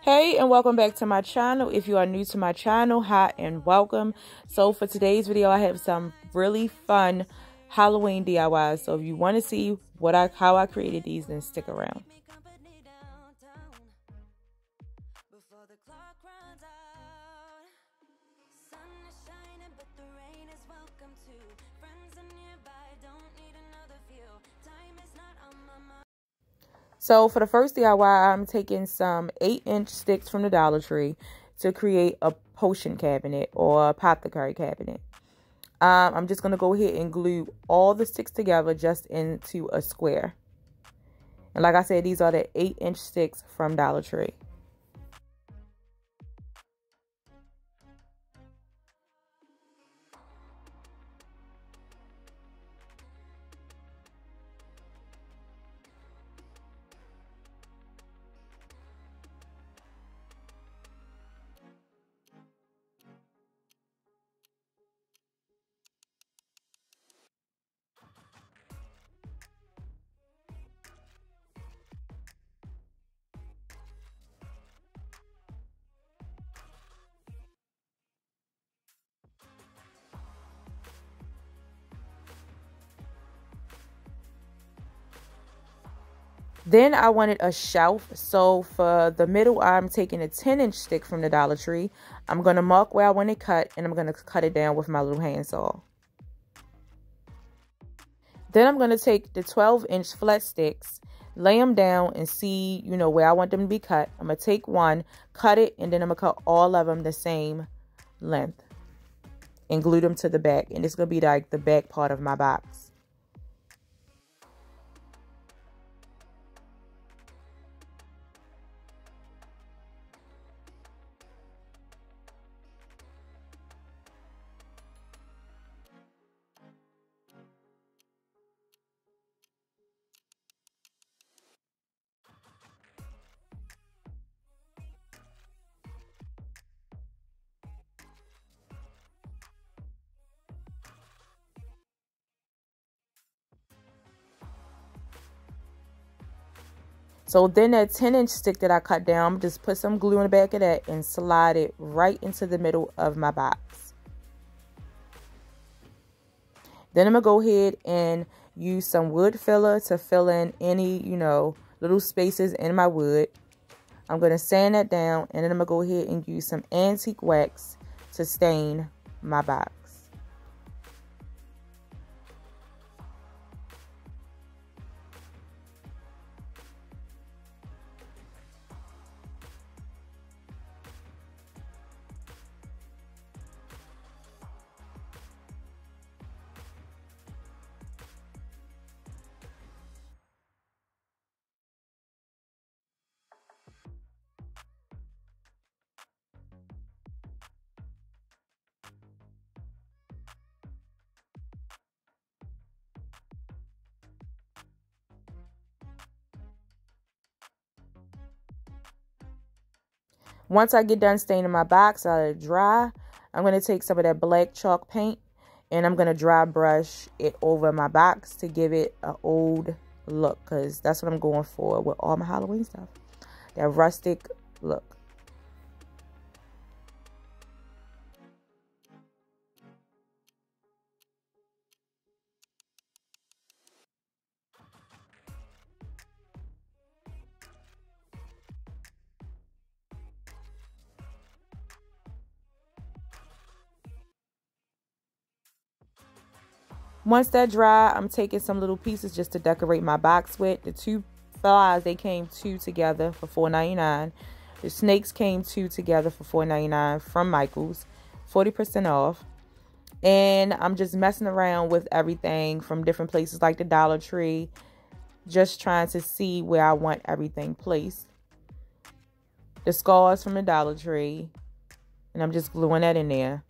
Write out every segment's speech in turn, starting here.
Hey and welcome back to my channel. If you are new to my channel, hi and welcome. So for today's video, I have some really fun Halloween DIYs. So if you want to see what I how I created these, then stick around. So for the first DIY, I'm taking some 8-inch sticks from the Dollar Tree to create a potion cabinet or apothecary cabinet. Um, I'm just going to go ahead and glue all the sticks together just into a square. And like I said, these are the 8-inch sticks from Dollar Tree. Then I wanted a shelf. So for the middle, I'm taking a 10 inch stick from the Dollar Tree. I'm going to mark where I want it cut and I'm going to cut it down with my little handsaw. Then I'm going to take the 12 inch flat sticks, lay them down and see, you know, where I want them to be cut. I'm going to take one, cut it, and then I'm going to cut all of them the same length and glue them to the back. And it's going to be like the back part of my box. So then that 10 inch stick that I cut down, just put some glue in the back of that and slide it right into the middle of my box. Then I'm to go ahead and use some wood filler to fill in any, you know, little spaces in my wood. I'm to sand that down and then I'm to go ahead and use some antique wax to stain my box. Once I get done staining my box, I let it dry. I'm going to take some of that black chalk paint and I'm going to dry brush it over my box to give it an old look because that's what I'm going for with all my Halloween stuff. That rustic look. Once that dry, I'm taking some little pieces just to decorate my box with. The two flies, they came two together for $4.99. The snakes came two together for $4.99 from Michaels. 40% off. And I'm just messing around with everything from different places like the Dollar Tree. Just trying to see where I want everything placed. The scars from the Dollar Tree. And I'm just gluing that in there.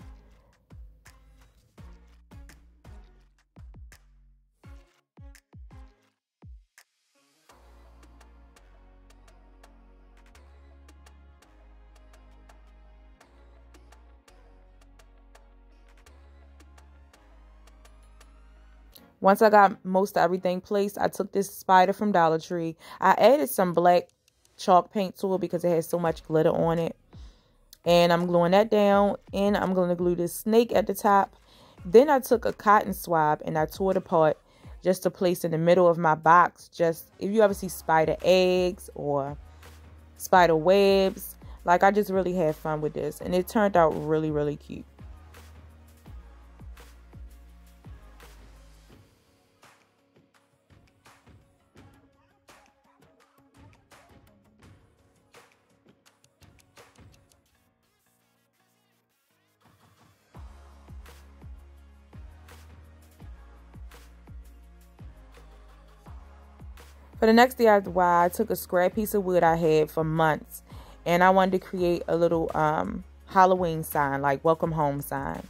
Once I got most of everything placed, I took this spider from Dollar Tree. I added some black chalk paint to it because it has so much glitter on it. And I'm gluing that down. And I'm going to glue this snake at the top. Then I took a cotton swab and I tore it apart just to place in the middle of my box. Just if you ever see spider eggs or spider webs. Like I just really had fun with this. And it turned out really, really cute. For the next DIY, I took a scrap piece of wood I had for months and I wanted to create a little um, Halloween sign, like welcome home sign.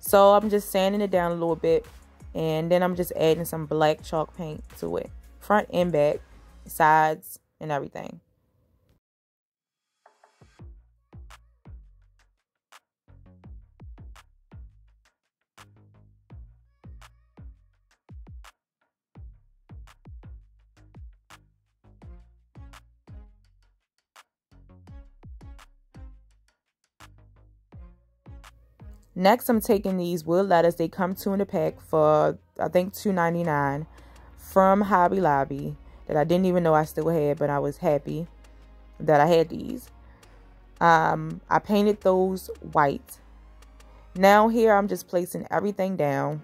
So I'm just sanding it down a little bit and then I'm just adding some black chalk paint to it, front and back, sides, and everything. Next, I'm taking these wood letters. They come two in a pack for, I think, two ninety nine from Hobby Lobby that I didn't even know I still had, but I was happy that I had these. Um, I painted those white. Now here I'm just placing everything down.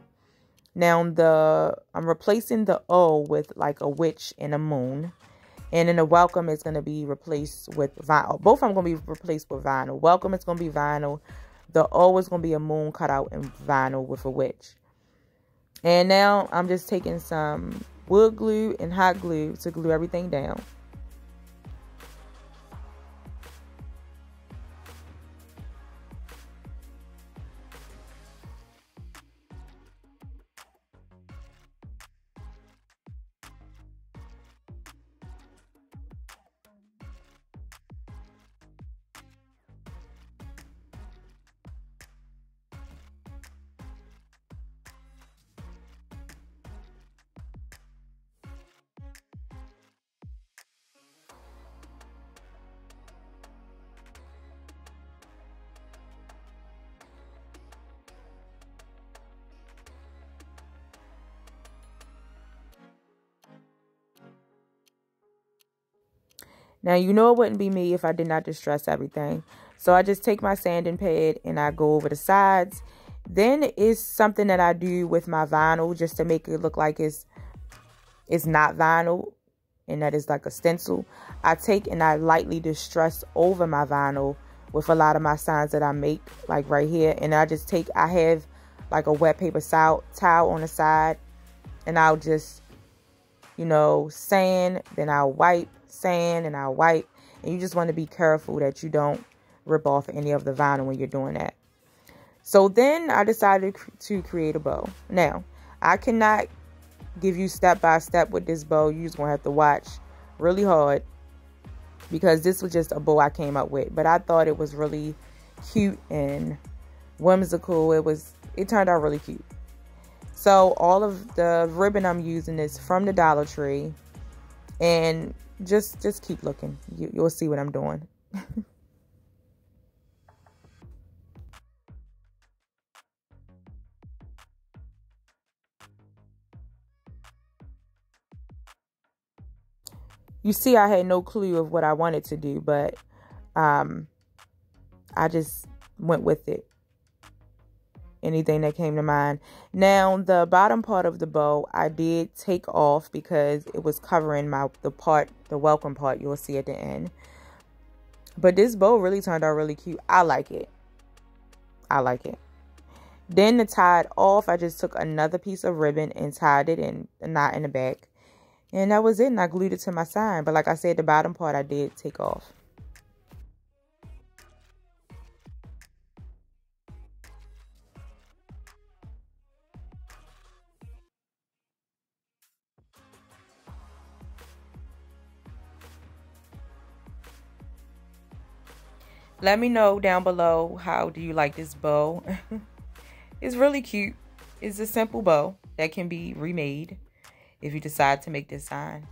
Now the I'm replacing the O with like a witch and a moon. And then the welcome is going to be replaced with vinyl. Both of them going to be replaced with vinyl. Welcome is going to be vinyl. The O is going to be a moon cut out in vinyl with a witch. And now I'm just taking some wood glue and hot glue to glue everything down. Now, you know it wouldn't be me if I did not distress everything. So I just take my sanding pad and I go over the sides. Then it's something that I do with my vinyl just to make it look like it's it's not vinyl and that is like a stencil. I take and I lightly distress over my vinyl with a lot of my signs that I make like right here. And I just take, I have like a wet paper towel, towel on the side and I'll just, you know, sand, then I'll wipe sand and I'll wipe. And you just want to be careful that you don't rip off any of the vinyl when you're doing that. So then I decided to create a bow. Now, I cannot give you step by step with this bow. You're just going to have to watch really hard because this was just a bow I came up with. But I thought it was really cute and whimsical. It was, it turned out really cute. So all of the ribbon I'm using is from the Dollar Tree. And just just keep looking. You, you'll see what I'm doing. you see I had no clue of what I wanted to do, but um, I just went with it anything that came to mind. Now, the bottom part of the bow, I did take off because it was covering my the part, the welcome part you'll see at the end. But this bow really turned out really cute. I like it. I like it. Then to tie it off, I just took another piece of ribbon and tied it in a knot in the back. And that was it. And I glued it to my sign. But like I said, the bottom part I did take off. Let me know down below how do you like this bow it's really cute it's a simple bow that can be remade if you decide to make this sign.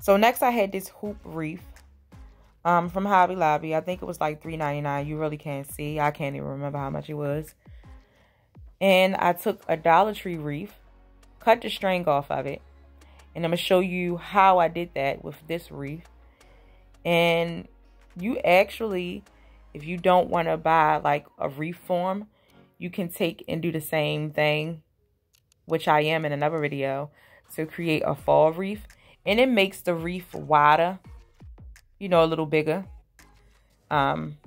So next I had this hoop wreath um, from Hobby Lobby. I think it was like $3.99. You really can't see. I can't even remember how much it was. And I took a Dollar Tree wreath, cut the string off of it. And I'm going to show you how I did that with this wreath. And you actually, if you don't want to buy like a wreath form, you can take and do the same thing, which I am in another video, to create a fall wreath and it makes the wreath wider, you know, a little bigger. Um,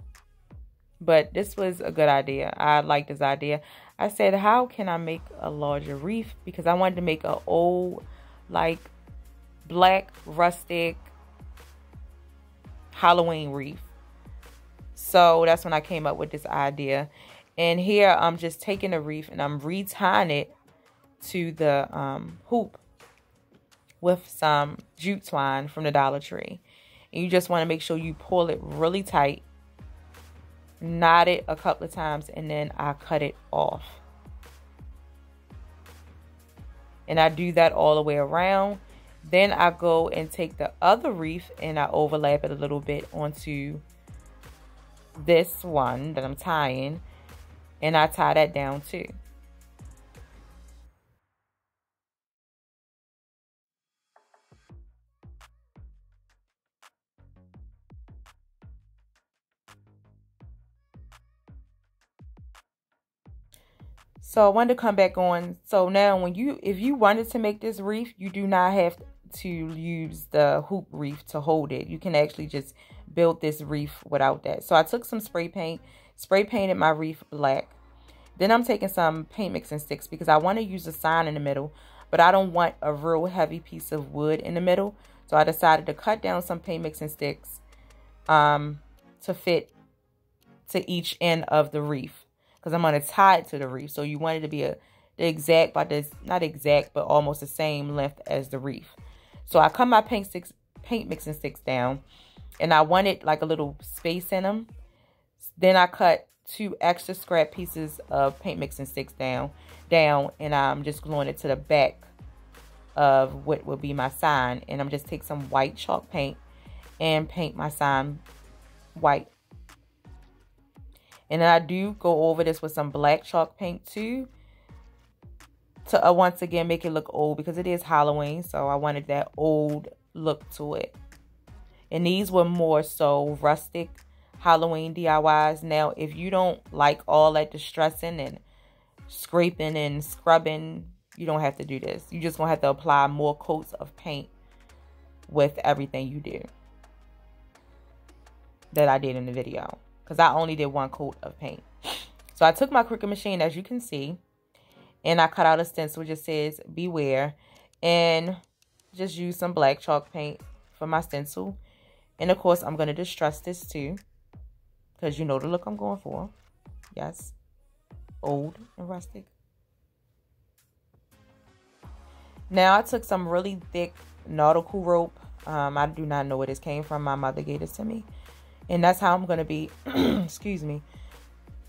but this was a good idea. I like this idea. I said, how can I make a larger wreath? Because I wanted to make an old, like, black, rustic Halloween wreath. So that's when I came up with this idea. And here I'm just taking a wreath and I'm retying it to the um, hoop with some jute twine from the Dollar Tree. And you just want to make sure you pull it really tight, knot it a couple of times, and then I cut it off. And I do that all the way around. Then I go and take the other wreath and I overlap it a little bit onto this one that I'm tying. And I tie that down too. So I wanted to come back on. So now when you, if you wanted to make this wreath, you do not have to use the hoop wreath to hold it. You can actually just build this wreath without that. So I took some spray paint, spray painted my wreath black. Then I'm taking some paint mixing sticks because I want to use a sign in the middle, but I don't want a real heavy piece of wood in the middle. So I decided to cut down some paint mixing sticks um, to fit to each end of the wreath because I'm going to tie it to the reef. So you want it to be a the exact, but this not exact, but almost the same length as the reef. So I cut my paint sticks, paint mixing sticks down, and I wanted like a little space in them. Then I cut two extra scrap pieces of paint mixing sticks down, down, and I'm just gluing it to the back of what would be my sign. And I'm just take some white chalk paint and paint my sign white. And then I do go over this with some black chalk paint too. To uh, once again make it look old because it is Halloween. So I wanted that old look to it. And these were more so rustic Halloween DIYs. Now, if you don't like all that distressing and scraping and scrubbing, you don't have to do this. You just gonna have to apply more coats of paint with everything you do that I did in the video because I only did one coat of paint. So I took my Cricut machine, as you can see, and I cut out a stencil which just says beware and just use some black chalk paint for my stencil. And of course, I'm going to distress this too because you know the look I'm going for. Yes, old and rustic. Now I took some really thick nautical rope. Um, I do not know where this came from. My mother gave this to me. And that's how I'm going to be, excuse me,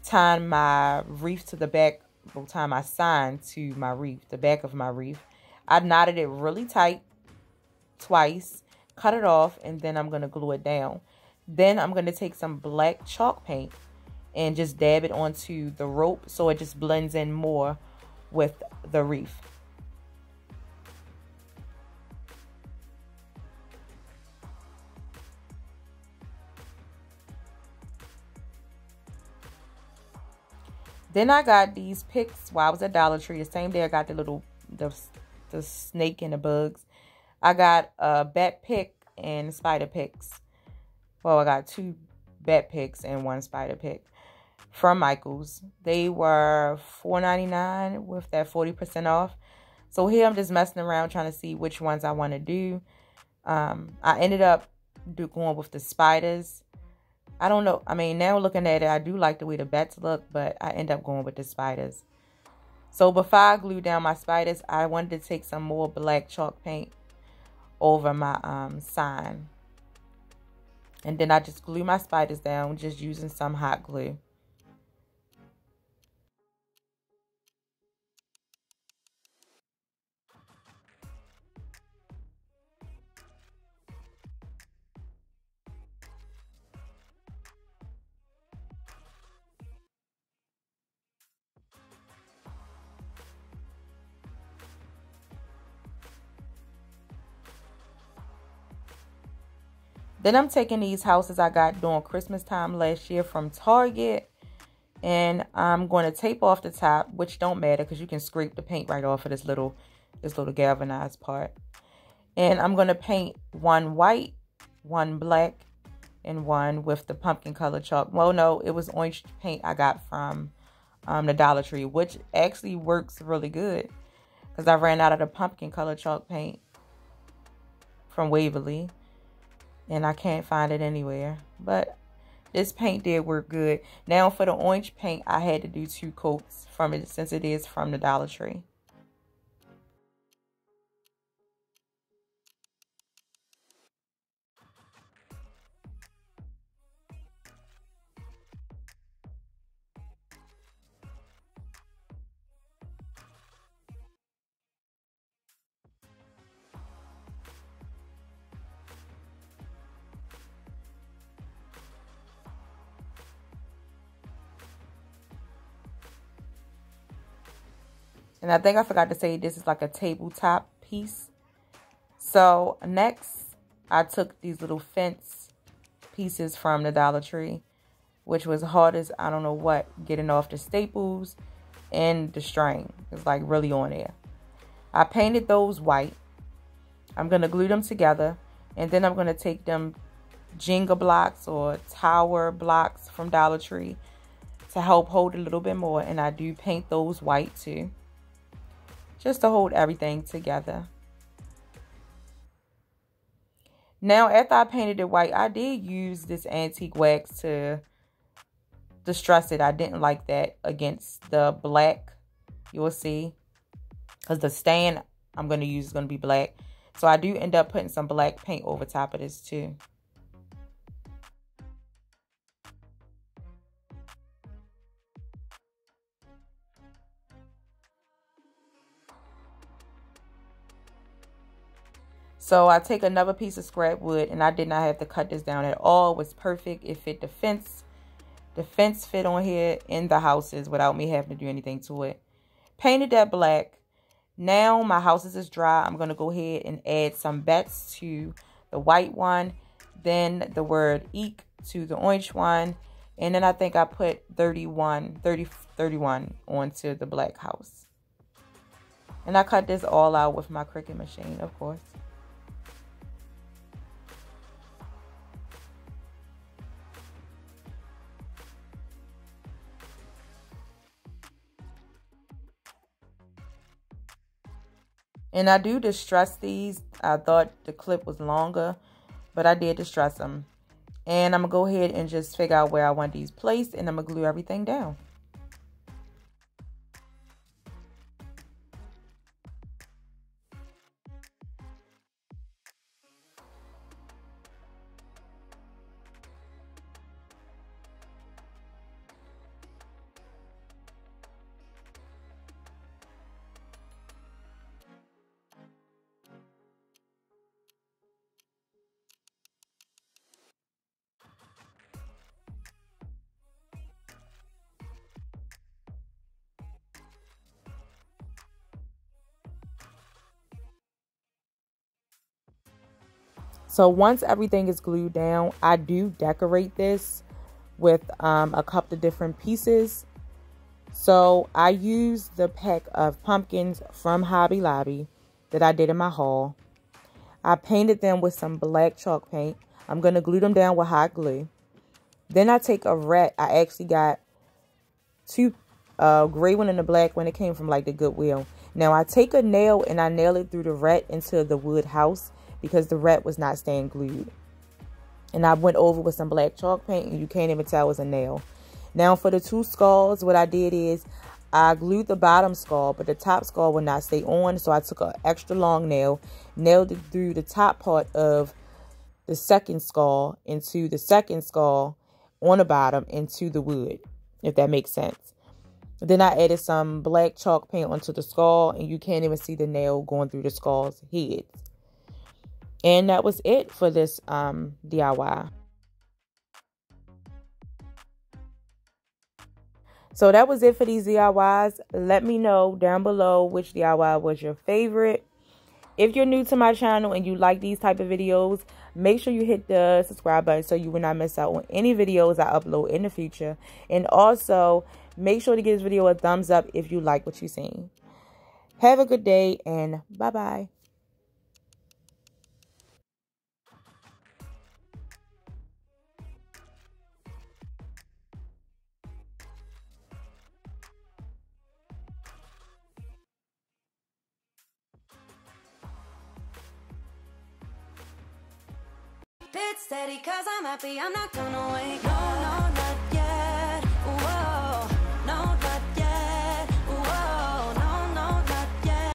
tying my reef to the back, or tie my sign to my reef, the back of my reef. I knotted it really tight twice, cut it off, and then I'm going to glue it down. Then I'm going to take some black chalk paint and just dab it onto the rope so it just blends in more with the wreath. Then I got these picks while I was at Dollar Tree. The same day I got the little the the snake and the bugs. I got a bat pick and spider picks. Well, I got two bat picks and one spider pick from Michaels. They were $4.99 with that 40% off. So here I'm just messing around trying to see which ones I want to do. Um, I ended up going with the spiders. I don't know. I mean, now looking at it, I do like the way the bats look, but I end up going with the spiders. So before I glue down my spiders, I wanted to take some more black chalk paint over my um, sign. And then I just glue my spiders down just using some hot glue. Then I'm taking these houses I got during Christmas time last year from Target. And I'm going to tape off the top, which don't matter because you can scrape the paint right off of this little, this little galvanized part. And I'm going to paint one white, one black, and one with the pumpkin color chalk. Well, no, it was orange paint I got from um, the Dollar Tree, which actually works really good because I ran out of the pumpkin color chalk paint from Waverly and I can't find it anywhere. But this paint did work good. Now for the orange paint, I had to do two coats from it since it is from the Dollar Tree. And I think I forgot to say this is like a tabletop piece. So next, I took these little fence pieces from the Dollar Tree, which was hard as I don't know what, getting off the staples and the string. It's like really on there. I painted those white. I'm going to glue them together. And then I'm going to take them Jenga blocks or tower blocks from Dollar Tree to help hold a little bit more. And I do paint those white too just to hold everything together. Now, after I painted it white, I did use this antique wax to distress it. I didn't like that against the black. You will see. Because the stain I'm going to use is going to be black. So I do end up putting some black paint over top of this too. So I take another piece of scrap wood and I did not have to cut this down at all. It was perfect. It fit the fence. The fence fit on here in the houses without me having to do anything to it. Painted that black. Now my houses is dry. I'm going to go ahead and add some bats to the white one. Then the word eek to the orange one. And then I think I put 31, 30, 31 onto the black house. And I cut this all out with my Cricut machine, of course. And I do distress these. I thought the clip was longer, but I did distress them. And I'm going to go ahead and just figure out where I want these placed, and I'm going to glue everything down. So once everything is glued down, I do decorate this with um, a couple of different pieces. So I use the pack of pumpkins from Hobby Lobby that I did in my haul. I painted them with some black chalk paint. I'm going to glue them down with hot glue. Then I take a rat. I actually got two uh, gray one and a black one. It came from like the Goodwill. Now I take a nail and I nail it through the rat into the wood house because the rat was not staying glued. And I went over with some black chalk paint and you can't even tell it was a nail. Now for the two skulls, what I did is I glued the bottom skull, but the top skull would not stay on. So I took an extra long nail, nailed it through the top part of the second skull into the second skull on the bottom into the wood, if that makes sense. Then I added some black chalk paint onto the skull, and you can't even see the nail going through the skull's head. And that was it for this um, DIY. So that was it for these DIYs. Let me know down below which DIY was your favorite. If you're new to my channel and you like these type of videos, make sure you hit the subscribe button so you will not miss out on any videos I upload in the future. And also, make sure to give this video a thumbs up if you like what you're seeing. Have a good day and bye-bye. steady cause I'm happy I'm not gonna wait No, no, not yet Whoa.